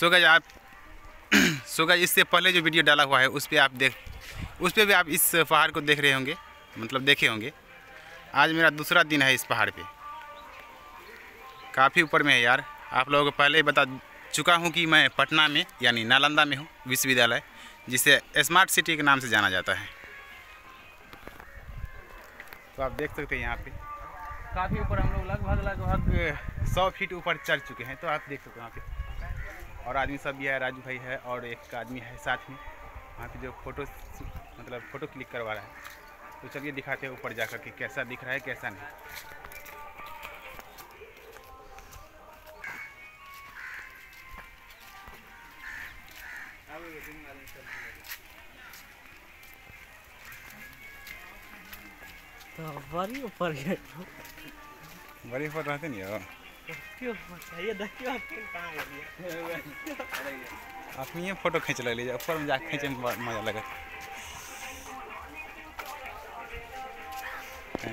सो गज आप, सो गज इससे पहले जो वीडियो डाला हुआ है, उस पर आप देख, उस पर भी आप इस पहाड़ को देख रहे होंगे मतलब देखे होंगे। आज मेरा दूसरा दिन है इस पहाड़ पे। काफ़ी ऊपर में है यार। आप लोगों को पहले ही बता चुका हूँ कि मैं पटना में, यानी नालंदा में हूँ, विश्वविद्यालय, जिसे स्मार्ट सिटी के नाम से जाना जाता है। तो आप देख सकते हैं यहाँ पे। काफ़ी ऊपर हम लोग लगभग लगभग सौ फीट ऊपर चढ़ चुके हैं तो आप देख सकते हैं वहाँ पे। और आदमी सब भी है राजू भाई है और एक आदमी है साथ में। वहाँ पे जो फ़ोटो मतलब फ़ोटो क्लिक करवा रहा है। तो चलिए दिखाते हैं ऊपर जाकर के कैसा दिख रहा है कैसा नहीं। तो बड़ी ऊपर बड़ी ऊपर रहते नहीं हो। अपनी फ़ोटो खींच ले लीजिए ऊपर में जाके खींचे मज़ा लगा